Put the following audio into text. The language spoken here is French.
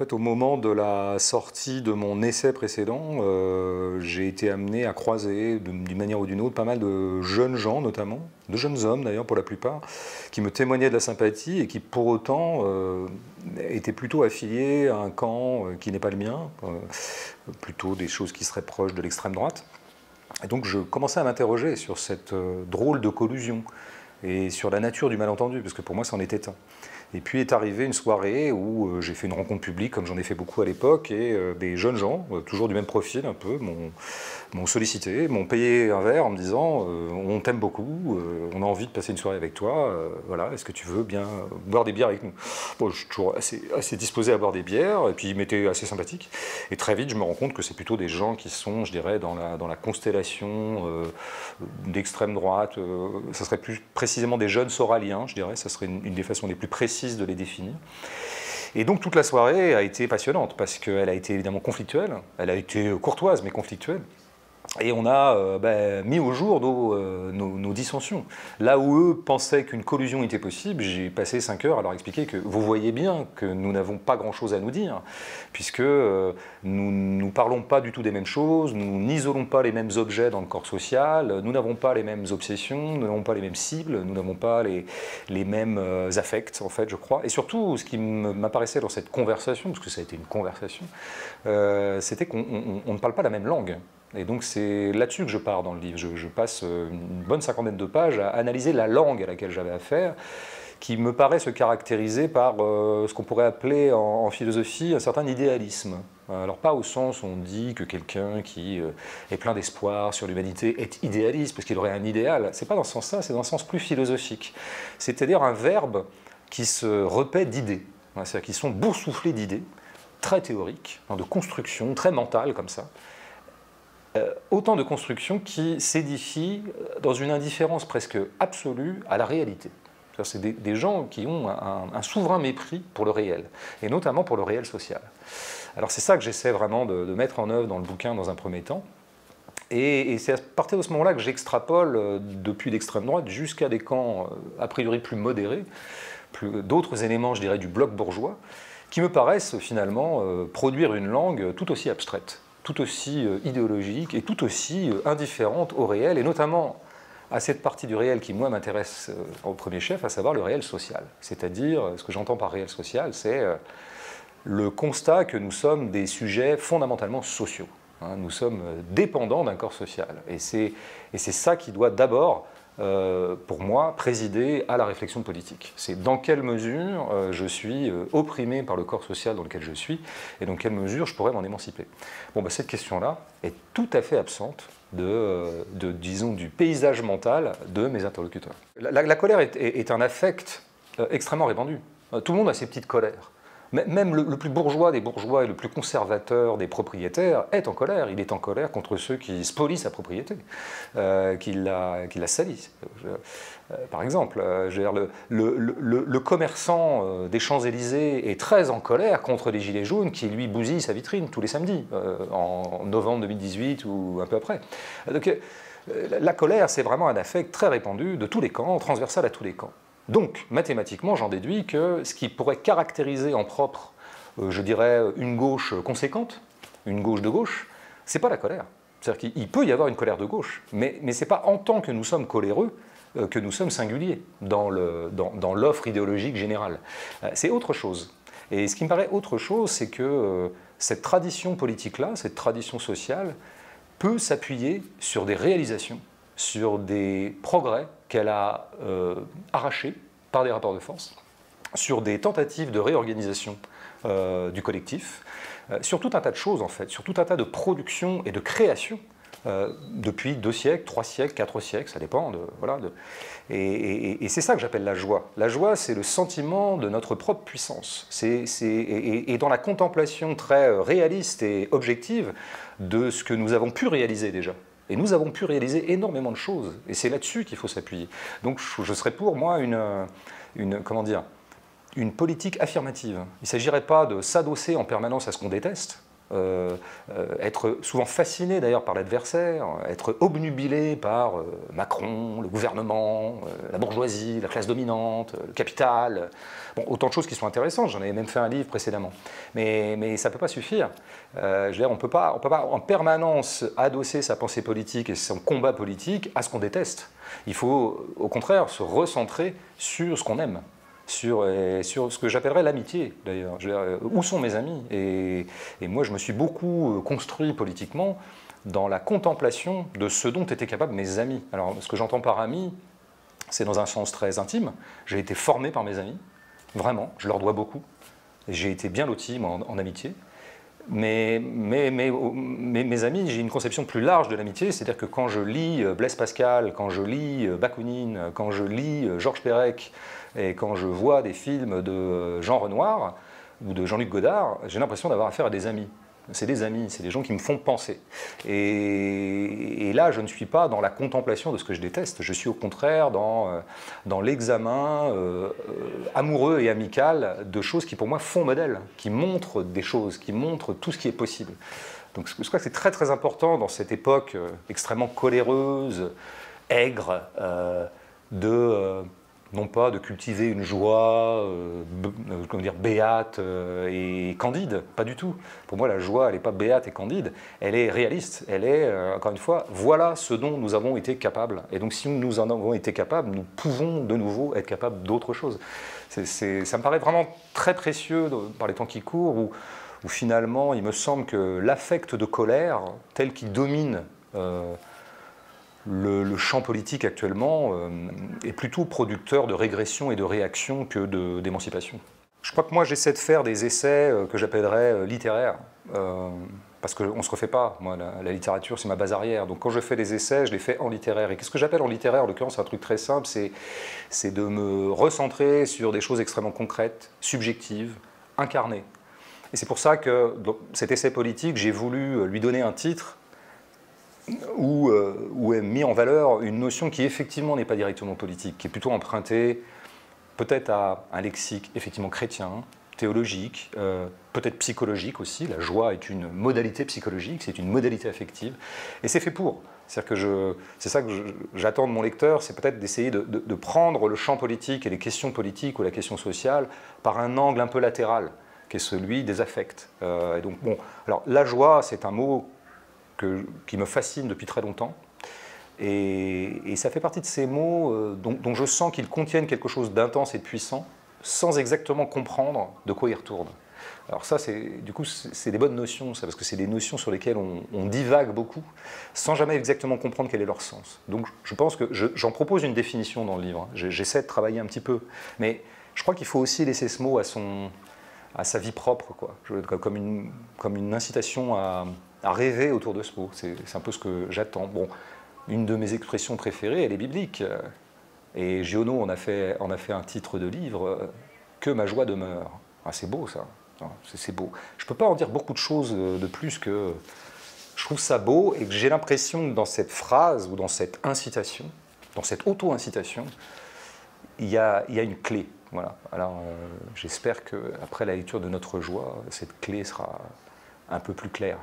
fait, au moment de la sortie de mon essai précédent, euh, j'ai été amené à croiser, d'une manière ou d'une autre, pas mal de jeunes gens, notamment, de jeunes hommes d'ailleurs pour la plupart, qui me témoignaient de la sympathie et qui, pour autant, euh, étaient plutôt affiliés à un camp euh, qui n'est pas le mien, plutôt des choses qui seraient proches de l'extrême droite. Et donc, je commençais à m'interroger sur cette drôle de collusion et sur la nature du malentendu, parce que pour moi, c'en était un. Et puis est arrivée une soirée où euh, j'ai fait une rencontre publique, comme j'en ai fait beaucoup à l'époque, et euh, des jeunes gens, euh, toujours du même profil un peu, m'ont sollicité, m'ont payé un verre en me disant On t'aime beaucoup, on a envie de passer une soirée avec toi, voilà, est-ce que tu veux bien boire des bières avec nous? Bon, Je suis toujours assez, disposé à boire des bières, et puis ils m'étaient assez sympathiques. Et très vite, je me rends compte que c'est plutôt des gens qui sont, je dirais, dans la, constellation d'extrême droite, ça serait plus précisément des jeunes soraliens, je dirais, ça serait une des façons les plus précises de les définir. Et donc toute la soirée a été passionnante parce qu'elle a été évidemment conflictuelle, elle a été courtoise mais conflictuelle. Et on a euh, ben, mis au jour euh, nos, dissensions. Là où eux pensaient qu'une collusion était possible, j'ai passé cinq heures à leur expliquer que vous voyez bien que nous n'avons pas grand-chose à nous dire, puisque euh, nous ne parlons pas du tout des mêmes choses, nous n'isolons pas les mêmes objets dans le corps social, nous n'avons pas les mêmes obsessions, nous n'avons pas les mêmes cibles, nous n'avons pas les, les mêmes affects, en fait, je crois. Et surtout, ce qui m'apparaissait dans cette conversation, parce que ça a été une conversation, c'était qu'on ne parle pas la même langue. Et donc c'est là-dessus que je pars dans le livre. Je, passe euh, une bonne cinquantaine de pages à analyser la langue à laquelle j'avais affaire, qui me paraît se caractériser par euh, ce qu'on pourrait appeler en, philosophie un certain idéalisme. Alors pas au sens où on dit que quelqu'un qui euh, est plein d'espoir sur l'humanité est idéaliste parce qu'il aurait un idéal. C'est pas dans ce sens-là, c'est dans un sens plus philosophique. C'est-à-dire un verbe qui se repaît d'idées, c'est-à-dire qui sont boursouflés d'idées, très théoriques, de construction, très mentales comme ça autant de constructions qui s'édifient dans une indifférence presque absolue à la réalité. C'est des, gens qui ont un, souverain mépris pour le réel, et notamment pour le réel social. Alors c'est ça que j'essaie vraiment de, mettre en œuvre dans le bouquin dans un premier temps. Et, c'est à partir de ce moment-là que j'extrapole euh, depuis l'extrême droite jusqu'à des camps euh, a priori plus modérés, d'autres éléments, je dirais, du bloc bourgeois, qui me paraissent finalement produire une langue tout aussi abstraite tout aussi euh, idéologique et tout aussi euh, indifférente au réel, et notamment à cette partie du réel qui, moi, m'intéresse euh, au premier chef, à savoir le réel social. C'est-à-dire, ce que j'entends par réel social, c'est le constat que nous sommes des sujets fondamentalement sociaux. Hein. Nous sommes dépendants d'un corps social. Et c'est ça qui doit d'abord euh, pour moi, présider à la réflexion politique. C'est dans quelle mesure euh, je suis euh, opprimé par le corps social dans lequel je suis et dans quelle mesure je pourrais m'en émanciper. Bon, bah, cette question-là est tout à fait absente de, disons, du paysage mental de mes interlocuteurs. La, colère est, un affect extrêmement répandu. Tout le monde a ses petites colères. Même le, plus bourgeois des bourgeois et le plus conservateur des propriétaires est en colère. Il est en colère contre ceux qui spolient sa propriété, euh, qui, la, salissent. Euh, par exemple, euh, le, commerçant des Champs-Élysées est très en colère contre les Gilets jaunes qui lui bousillent sa vitrine tous les samedis, en novembre 2018 ou un peu après. Donc, la colère, c'est vraiment un affect très répandu de tous les camps, transversal à tous les camps. Donc, mathématiquement, j'en déduis que ce qui pourrait caractériser en propre, euh, je dirais, une gauche conséquente, une gauche de gauche, c'est pas la colère. C'est-à-dire qu'il peut y avoir une colère de gauche, mais, ce n'est pas en tant que nous sommes coléreux euh, que nous sommes singuliers dans l'offre idéologique générale. Euh, c'est autre chose. Et ce qui me paraît autre chose, c'est que cette tradition politique-là, cette tradition sociale, peut s'appuyer sur des réalisations, sur des progrès qu'elle a euh, arraché par des rapports de force, sur des tentatives de réorganisation euh, du collectif, euh, sur tout un tas de choses en fait, sur tout un tas de productions et de créations depuis deux siècles, trois siècles, quatre siècles, ça dépend. De, voilà, et, c'est ça que j'appelle la joie. La joie, c'est le sentiment de notre propre puissance. C'est, et, dans la contemplation très réaliste et objective de ce que nous avons pu réaliser déjà. Et nous avons pu réaliser énormément de choses. Et c'est là-dessus qu'il faut s'appuyer. Donc je serais pour moi une, politique affirmative. Il ne s'agirait pas de s'adosser en permanence à ce qu'on déteste, euh, euh, être souvent fasciné d'ailleurs par l'adversaire, être obnubilé par euh, Macron, le gouvernement, la bourgeoisie, la classe dominante, le capital. Bon, autant de choses qui sont intéressantes, j'en avais même fait un livre précédemment. Mais, mais ça ne peut pas suffire. je on ne peut pas en permanence adosser sa pensée politique et son combat politique à ce qu'on déteste. Il faut au contraire se recentrer sur ce qu'on aime sur, sur ce que j'appellerais l'amitié, d'ailleurs. Euh, où sont mes amis? Et, moi, je me suis beaucoup euh, construit politiquement dans la contemplation de ce dont étaient capables mes amis. Alors, ce que j'entends par amis, c'est dans un sens très intime. J'ai été formé par mes amis, vraiment, je leur dois beaucoup. J'ai été bien loti en, en amitié. Mais, mais, mes amis, j'ai une conception plus large de l'amitié, c'est-à-dire que quand je lis euh, Blaise Pascal, quand je lis Bakounine, quand je lis Georges Perec, et quand je vois des films de Jean Renoir ou de Jean-Luc Godard, j'ai l'impression d'avoir affaire à des amis. C'est des amis, c'est des gens qui me font penser. Et, là, je ne suis pas dans la contemplation de ce que je déteste, je suis au contraire dans, euh, dans l'examen euh, amoureux et amical de choses qui pour moi font modèle, qui montrent des choses, qui montrent tout ce qui est possible. Donc je crois que c'est très très important dans cette époque euh, extrêmement coléreuse, aigre, de non pas de cultiver une joie, euh, euh, comment dire, béate euh, et candide, pas du tout. Pour moi, la joie, elle n'est pas béate et candide, elle est réaliste. Elle est, encore une fois, voilà ce dont nous avons été capables. Et donc, si nous en avons été capables, nous pouvons de nouveau être capables d'autre chose. ça me paraît vraiment très précieux par les temps qui courent, où, où finalement, il me semble que l'affect de colère, tel qu'il domine le, champ politique actuellement euh, est plutôt producteur de régression et de réaction que d'émancipation. Je crois que moi j'essaie de faire des essais euh, que j'appellerais euh, littéraires, parce qu'on ne se refait pas. Moi, la, littérature, c'est ma base arrière. Donc quand je fais des essais, je les fais en littéraire. Et qu'est-ce que j'appelle en littéraire En l'occurrence, c'est un truc très simple, c'est de me recentrer sur des choses extrêmement concrètes, subjectives, incarnées. Et c'est pour ça que cet essai politique, j'ai voulu lui donner un titre où, euh, où, est mis en valeur une notion qui effectivement n'est pas directement politique, qui est plutôt empruntée peut-être à un lexique effectivement chrétien, théologique, euh, peut-être psychologique aussi. La joie est une modalité psychologique, c'est une modalité affective, et c'est fait pour. C'est-à-dire que c'est ça que j'attends de mon lecteur, c'est peut-être d'essayer de, de, prendre le champ politique et les questions politiques ou la question sociale par un angle un peu latéral, qui est celui des affects. Euh, et donc bon, alors la joie, c'est un mot qui me fascine depuis très longtemps. Et, ça fait partie de ces mots euh, dont, je sens qu'ils contiennent quelque chose d'intense et de puissant, sans exactement comprendre de quoi ils retournent. Alors ça, du coup, c'est des bonnes notions, ça, parce que c'est des notions sur lesquelles on, divague beaucoup, sans jamais exactement comprendre quel est leur sens. Donc je pense que j'en propose une définition dans le livre, hein. j'essaie de travailler un petit peu, mais je crois qu'il faut aussi laisser ce mot à, son, à sa vie propre, quoi. comme, une, comme une incitation à, à rêver autour de ce mot. C'est un peu ce que j'attends. Bon, une de mes expressions préférées, elle est biblique. Et Giono en a fait, a fait un titre de livre, Que ma joie demeure. Ah, c'est beau ça, c'est beau. Je ne peux pas en dire beaucoup de choses de plus que je trouve ça beau et que j'ai l'impression que dans cette phrase ou dans cette incitation, dans cette auto-incitation, il y y a une clé. Voilà. Alors euh, j'espère qu'après la lecture de notre joie, cette clé sera un peu plus claire.